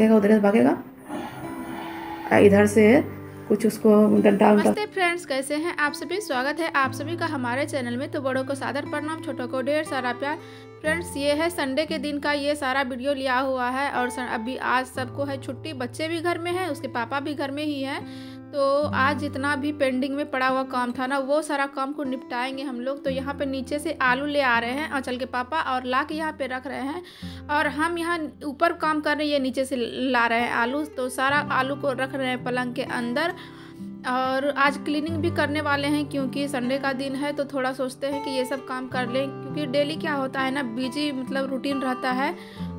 भागेगा, उधर से भागेगा। इधर से कुछ उसको डंडा नमस्ते फ्रेंड्स, कैसे हैं आप सभी? स्वागत है आप सभी का हमारे चैनल में। तो बड़ों को सादर प्रणाम, छोटों को ढेर सारा प्यार। फ्रेंड्स, ये है संडे के दिन का ये सारा वीडियो लिया हुआ है और अभी आज सबको है छुट्टी। बच्चे भी घर में हैं, उसके पापा भी घर में ही हैं। तो आज जितना भी पेंडिंग में पड़ा हुआ काम था ना, वो सारा काम को निपटाएँगे हम लोग। तो यहाँ पे नीचे से आलू ले आ रहे हैं आंचल के पापा, और ला के यहाँ पे रख रहे हैं। और हम यहाँ ऊपर काम कर रहे हैं नीचे से ला रहे हैं आलू। तो सारा आलू को रख रहे हैं पलंग के अंदर। और आज क्लीनिंग भी करने वाले हैं, क्योंकि संडे का दिन है तो थोड़ा सोचते हैं कि ये सब काम कर लें। क्योंकि डेली क्या होता है ना बिज़ी मतलब रूटीन रहता है।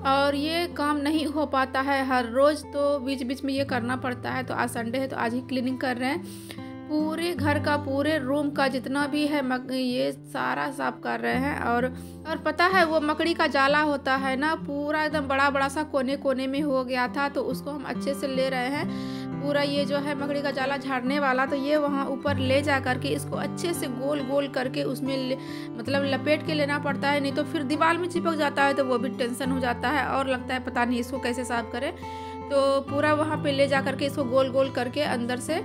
और ये काम नहीं हो पाता है। हर रोज़ तो बीच बीच में ये करना पड़ता है। तो आज संडे है तो आज ही क्लीनिंग कर रहे हैं। पूरे घर का, पूरे रूम का जितना भी है मक ये सारा साफ़ कर रहे हैं। और और पता है, वो मकड़ी का जाला होता है ना, पूरा एकदम बड़ा बड़ा सा कोने कोने में हो गया था तो उसको हम अच्छे से ले रहे हैं। पूरा ये जो है मकड़ी का जाला झाड़ने वाला तो ये वहाँ ऊपर ले जा करके इसको अच्छे से गोल गोल करके उसमें मतलब लपेट के लेना पड़ता है, नहीं तो फिर दीवार में चिपक जाता है तो वो भी टेंशन हो जाता है और लगता है पता नहीं इसको कैसे साफ़ करें। तो पूरा वहाँ पे ले जा करके इसको गोल गोल करके अंदर से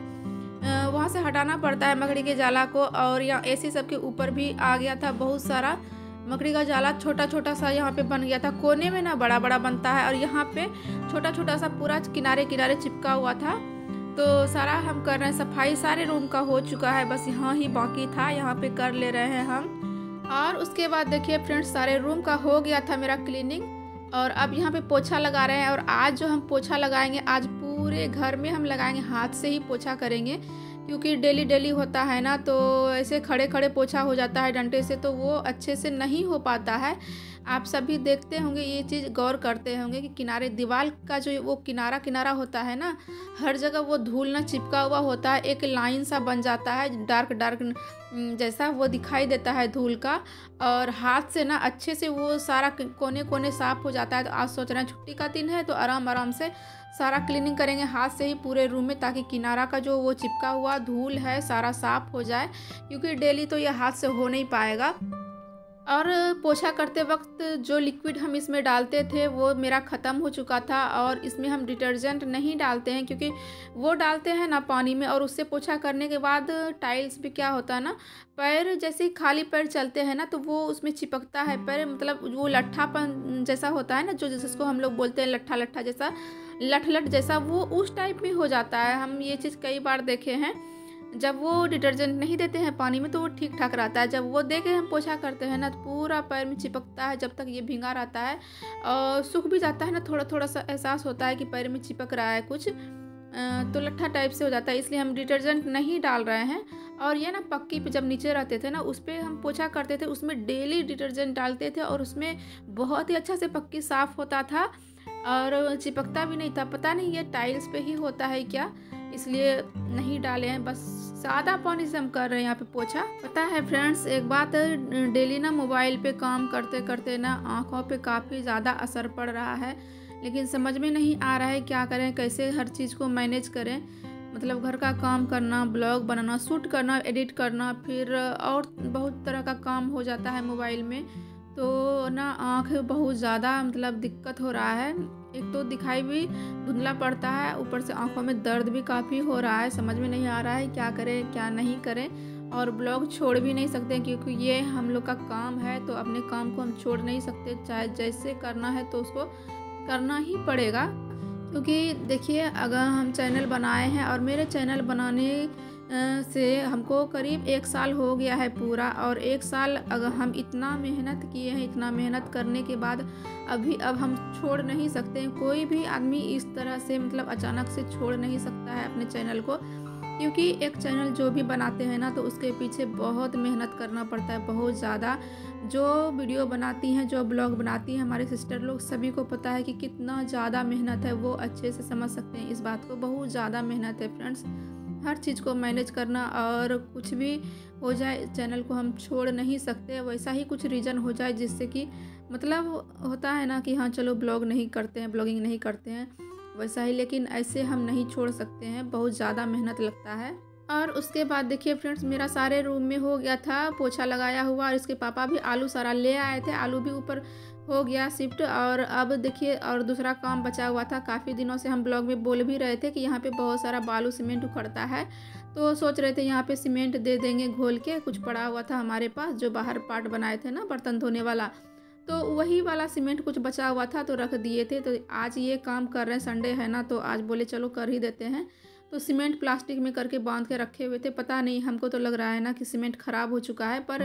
वहाँ से हटाना पड़ता है मकड़ी के जाला को और यहाँ एसी सब के ऊपर भी आ गया था बहुत सारा मकड़ी का जाला छोटा छोटा सा यहाँ पे बन गया था। कोने में ना बड़ा बड़ा बनता है और यहाँ पे छोटा छोटा सा पूरा किनारे किनारे चिपका हुआ था। तो सारा हम कर रहे हैं सफ़ाई। सारे रूम का हो चुका है। बस यहाँ ही बाकी था। यहाँ पे कर ले रहे हैं हम। और उसके बाद देखिए फ्रेंड्स, सारे रूम का हो गया था मेरा क्लीनिंग। और अब यहाँ पे पोछा लगा रहे हैं। और आज जो हम पोछा लगाएँगे, आज पूरे घर में हम लगाएँगे। हाथ से ही पोछा करेंगे। क्योंकि डेली डेली होता है ना तो ऐसे खड़े खड़े पोछा हो जाता है डंडे से तो वो अच्छे से नहीं हो पाता है। आप सभी देखते होंगे, ये चीज़ गौर करते होंगे कि किनारे दीवार का जो वो किनारा किनारा होता है ना, हर जगह वो धूल ना चिपका हुआ होता है, एक लाइन सा बन जाता है, डार्क डार्क जैसा वो दिखाई देता है धूल का, और हाथ से ना अच्छे से वो सारा कोने कोने साफ़ हो जाता है तो आज सोच रहे हैं छुट्टी का दिन है तो आराम आराम से सारा क्लीनिंग करेंगे हाथ से ही पूरे रूम में, ताकि किनारा का जो वो चिपका हुआ धूल है, सारा साफ़ हो जाए, क्योंकि डेली तो ये हाथ से हो नहीं पाएगा। और पोछा करते वक्त जो लिक्विड हम इसमें डालते थे, वो मेरा ख़त्म हो चुका था और इसमें हम डिटर्जेंट नहीं डालते हैं क्योंकि वो डालते हैं ना पानी में और उससे पोछा करने के बाद टाइल्स भी क्या होता है ना, पैर जैसे खाली पैर चलते हैं ना तो वो उसमें चिपकता है। पैर मतलब वो लट्ठापन जैसा होता है ना, जो जिसको हम लोग बोलते हैं लट्ठा लट्ठा जैसा, लठ लठ जैसा, वो उस टाइप में हो जाता है। हम ये चीज़ कई बार देखे हैं। जब वो डिटर्जेंट नहीं देते हैं पानी में तो वो ठीक ठाक रहता है। जब वो दे के हम पोछा करते हैं ना तो पूरा पैर में चिपकता है। जब तक ये भींगा रहता है और सूख भी जाता है ना थोड़ा थोड़ा सा एहसास होता है कि पैर में चिपक रहा है कुछ। तो लट्ठा टाइप से हो जाता है, इसलिए हम डिटर्जेंट नहीं डाल रहे हैं। और ये ना पक्की पे जब नीचे रहते थे ना, उस पर हम पोछा करते थे, उसमें डेली डिटर्जेंट डालते थे और उसमें बहुत ही अच्छा से पक्की साफ़ होता था। और चिपकता भी नहीं था। पता नहीं ये टाइल्स पे ही होता है क्या? इसलिए नहीं डाले हैं, बस सादा पानी से हम कर रहे हैं यहाँ पे पोछा। पता है फ्रेंड्स एक बात डेली ना मोबाइल पे काम करते करते ना आँखों पे काफ़ी ज़्यादा असर पड़ रहा है, लेकिन समझ में नहीं आ रहा है क्या करें, कैसे हर चीज़ को मैनेज करें। मतलब घर का काम करना ब्लॉग बनाना शूट करना एडिट करना, फिर और बहुत तरह का काम हो जाता है मोबाइल में। तो ना आँख बहुत ज़्यादा मतलब दिक्कत हो रहा है एक तो दिखाई भी धुंधला पड़ता है, ऊपर से आँखों में दर्द भी काफ़ी हो रहा है, समझ में नहीं आ रहा है क्या करें, क्या नहीं करें और ब्लॉग छोड़ भी नहीं सकते क्योंकि ये हम लोग का काम है तो अपने काम को हम छोड़ नहीं सकते, चाहे जैसे करना है तो उसको करना ही पड़ेगा। क्योंकि देखिए, अगर हम चैनल बनाए हैं और मेरे चैनल बनाने से हमको करीब एक साल हो गया है पूरा और एक साल अगर हम इतना मेहनत किए हैं, इतना मेहनत करने के बाद अभी अब हम छोड़ नहीं सकते हैं। कोई भी आदमी इस तरह से मतलब अचानक से छोड़ नहीं सकता है अपने चैनल को, क्योंकि एक चैनल जो भी बनाते हैं ना तो उसके पीछे बहुत मेहनत करना पड़ता है, बहुत ज़्यादा। जो वीडियो बनाती हैं, जो ब्लॉग बनाती हैं, हमारे सिस्टर लोग, सभी को पता है कि कितना ज़्यादा मेहनत है, वो अच्छे से समझ सकते हैं इस बात को। बहुत ज़्यादा मेहनत है, फ्रेंड्स। हर चीज़ को मैनेज करना और कुछ भी हो जाए, चैनल को हम छोड़ नहीं सकते, वैसा ही कुछ रीज़न हो जाए जिससे कि मतलब होता है ना कि हाँ चलो ब्लॉग नहीं करते हैं, ब्लॉगिंग नहीं करते हैं, वैसा ही, लेकिन ऐसे हम नहीं छोड़ सकते हैं, बहुत ज़्यादा मेहनत लगता है। और उसके बाद देखिए फ्रेंड्स, मेरा सारे रूम में हो गया था, पोछा लगाया हुआ और इसके पापा भी आलू सारा ले आए थे, आलू भी ऊपर हो गया शिफ्ट और अब देखिए, और दूसरा काम बचा हुआ था। काफ़ी दिनों से हम ब्लॉग में बोल भी रहे थे कि यहाँ पे बहुत सारा बालू सीमेंट उखड़ता है। तो सोच रहे थे यहाँ पे सीमेंट दे देंगे घोल के। कुछ पड़ा हुआ था हमारे पास, जो बाहर पार्ट बनाए थे ना, बर्तन धोने वाला। तो वही वाला सीमेंट कुछ बचा हुआ था तो रख दिए थे। तो आज ये काम कर रहे हैं, संडे है ना तो आज बोले चलो कर ही देते हैं। तो सीमेंट प्लास्टिक में करके बाँध के रखे हुए थे। पता नहीं, हमको तो लग रहा है ना कि सीमेंट ख़राब हो चुका है, पर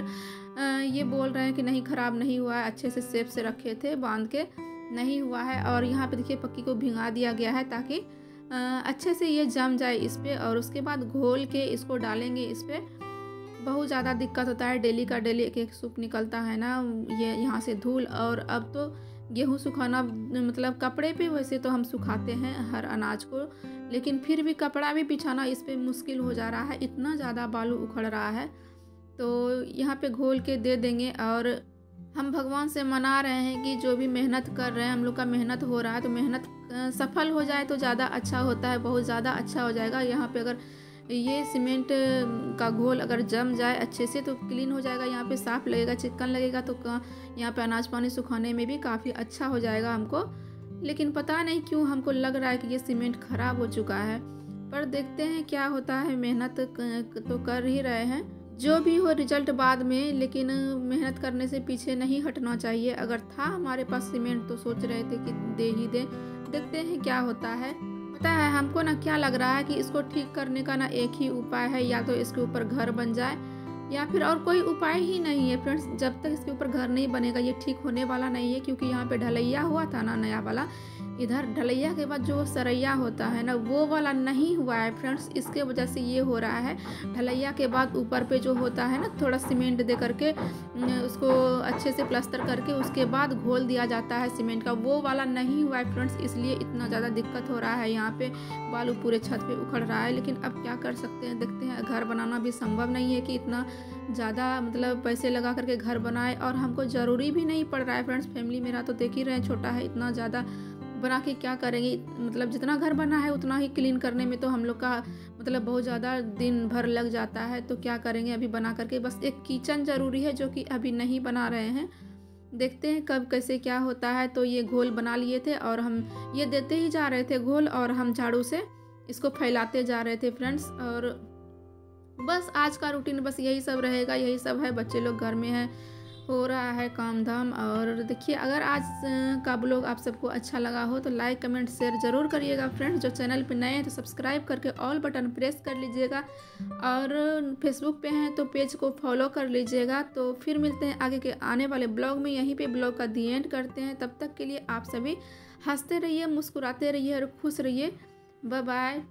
ये बोल रहे हैं कि नहीं, ख़राब नहीं हुआ है। अच्छे से सेफ़ से रखे थे, बाँध के नहीं हुआ है। और यहाँ पे देखिए, पक्की को भिंगा दिया गया है ताकि अच्छे से ये जम जाए इस पर और उसके बाद घोल के इसको डालेंगे इस पर बहुत ज़्यादा दिक्कत होता है, डेली का डेली एक एक सूप निकलता है ना, ये यहाँ से धूल। और अब तो गेहूँ सुखाना मतलब कपड़े पे वैसे तो हम सुखाते हैं हर अनाज को। लेकिन फिर भी कपड़ा भी बिछाना इस पर मुश्किल हो जा रहा है, इतना ज़्यादा बालू उखड़ रहा है। तो यहाँ पे घोल के दे देंगे और हम भगवान से मना रहे हैं कि जो भी मेहनत कर रहे हैं, हम लोग का मेहनत हो रहा है तो मेहनत सफल हो जाए तो ज़्यादा अच्छा होता है, बहुत ज़्यादा अच्छा हो जाएगा। यहाँ पे अगर ये सीमेंट का घोल अगर जम जाए अच्छे से तो क्लीन हो जाएगा, यहाँ पे साफ़ लगेगा चिकन लगेगा तो यहाँ पे अनाज पानी सुखाने में भी काफ़ी अच्छा हो जाएगा हमको। लेकिन पता नहीं क्यों हमको लग रहा है कि ये सीमेंट ख़राब हो चुका है। पर देखते हैं क्या होता है। मेहनत तो कर ही रहे हैं। जो भी हो रिज़ल्ट बाद में, लेकिन मेहनत करने से पीछे नहीं हटना चाहिए। अगर था हमारे पास सीमेंट तो सोच रहे थे कि दे ही दे। देखते हैं क्या होता है। पता है हमको ना क्या लग रहा है कि इसको ठीक करने का ना एक ही उपाय है। या तो इसके ऊपर घर बन जाए या फिर और कोई उपाय ही नहीं है, फ्रेंड्स। जब तक इसके ऊपर घर नहीं बनेगा, ये ठीक होने वाला नहीं है, क्योंकि यहाँ पे ढलैया हुआ था ना नया वाला। इधर ढलैया के बाद जो सरैया होता है ना, वो वाला नहीं हुआ है फ्रेंड्स, इसके वजह से ये हो रहा है। ढलैया के बाद ऊपर पे जो होता है ना, थोड़ा सीमेंट दे करके उसको अच्छे से प्लस्तर करके, उसके बाद घोल दिया जाता है सीमेंट का। वो वाला नहीं हुआ है फ्रेंड्स, इसलिए इतना ज़्यादा दिक्कत हो रहा है यहाँ पे। बालू पूरे छत पे उखड़ रहा है, लेकिन अब क्या कर सकते हैं, देखते हैं। घर बनाना भी संभव नहीं है कि इतना ज़्यादा मतलब पैसे लगा करके घर बनाए, और हमको ज़रूरी भी नहीं पड़ रहा है फ्रेंड्स। फैमिली मेरा तो देख ही रहे छोटा है, इतना ज़्यादा बना के क्या करेंगे? मतलब जितना घर बना है, उतना ही क्लीन करने में तो हम लोग का मतलब बहुत ज़्यादा दिन भर लग जाता है। तो क्या करेंगे अभी बना करके? बस एक किचन ज़रूरी है जो कि अभी नहीं बना रहे हैं। देखते हैं कब कैसे क्या होता है। तो ये घोल बना लिए थे और हम ये देते ही जा रहे थे घोल और हम झाड़ू से इसको फैलाते जा रहे थे फ्रेंड्स और बस आज का रूटीन बस यही सब रहेगा, यही सब है। बच्चे लोग घर में हैं। हो रहा है काम धाम और देखिए, अगर आज का ब्लॉग आप सबको अच्छा लगा हो तो लाइक, कमेंट, शेयर ज़रूर करिएगा। फ्रेंड्स, जो चैनल पे नए हैं तो सब्सक्राइब करके ऑल बटन प्रेस कर लीजिएगा और फेसबुक पे हैं तो पेज को फॉलो कर लीजिएगा। तो फिर मिलते हैं आगे के आने वाले ब्लॉग में। यहीं पे ब्लॉग का दी एंड करते हैं। तब तक के लिए आप सभी हँसते रहिए, मुस्कुराते रहिए और खुश रहिए। Bye bye